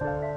了。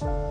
Bye.